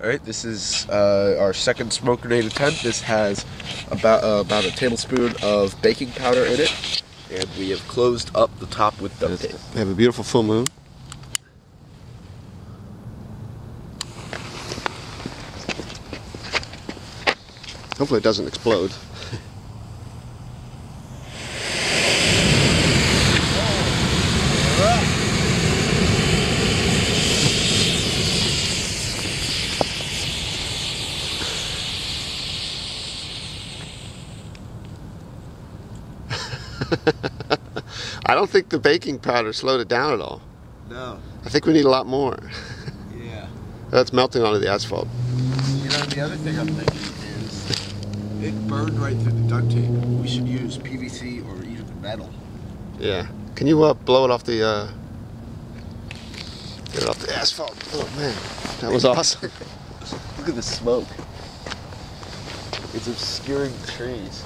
All right, this is uh, our second smoke grenade attempt. This has about uh, about a tablespoon of baking powder in it, and we have closed up the top with duct tape. We have a beautiful full moon. Hopefully it doesn't explode. I don't think the baking powder slowed it down at all. No. I think we need a lot more. Yeah. That's melting onto the asphalt. You know, the other thing I'm thinking is it burned right through the duct tape. We should use PVC or even metal. Yeah. Can you uh, blow it off the uh, get it off the asphalt? Oh man, that was awesome. Look at the smoke. It's obscuring the trees.